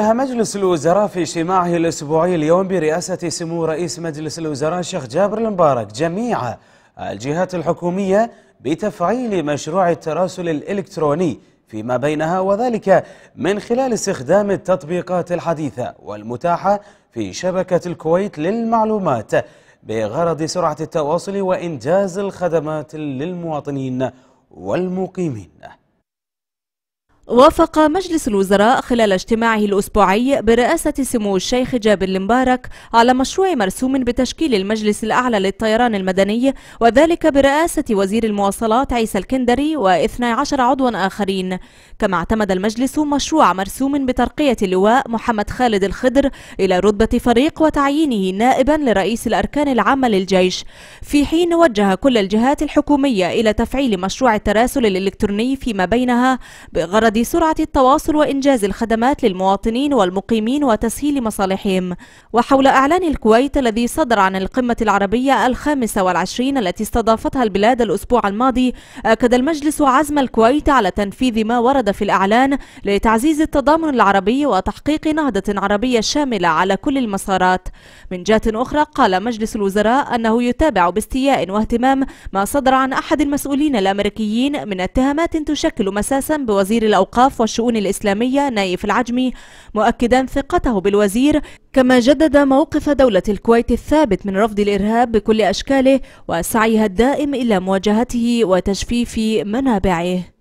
مجلس الوزراء في اجتماعه الأسبوعي اليوم برئاسة سمو رئيس مجلس الوزراء الشيخ جابر المبارك جميع الجهات الحكومية بتفعيل مشروع التراسل الإلكتروني فيما بينها وذلك من خلال استخدام التطبيقات الحديثة والمتاحة في شبكة الكويت للمعلومات بغرض سرعة التواصل وإنجاز الخدمات للمواطنين والمقيمين. وافق مجلس الوزراء خلال اجتماعه الأسبوعي برئاسة سمو الشيخ جابر المبارك على مشروع مرسوم بتشكيل المجلس الأعلى للطيران المدني وذلك برئاسة وزير المواصلات عيسى الكندري و12 عضوا آخرين. كما اعتمد المجلس مشروع مرسوم بترقية اللواء محمد خالد الخضر إلى رتبة فريق وتعيينه نائبا لرئيس الأركان العامة للجيش. في حين وجه كل الجهات الحكومية إلى تفعيل مشروع التراسل الإلكتروني فيما بينها بغرض سرعة التواصل وإنجاز الخدمات للمواطنين والمقيمين وتسهيل مصالحهم. وحول إعلان الكويت الذي صدر عن القمة العربية الخامسة والعشرين التي استضافتها البلاد الأسبوع الماضي أكد المجلس عزم الكويت على تنفيذ ما ورد في الإعلان لتعزيز التضامن العربي وتحقيق نهضة عربية شاملة على كل المسارات. من جهة أخرى قال مجلس الوزراء أنه يتابع باستياء واهتمام ما صدر عن أحد المسؤولين الأمريكيين من اتهامات تشكل مساسا بوزير الأوقاف. الأوقاف والشؤون الإسلامية نايف العجمي مؤكدا ثقته بالوزير. كما جدد موقف دولة الكويت الثابت من رفض الإرهاب بكل أشكاله وسعيها الدائم إلى مواجهته وتجفيف منابعه.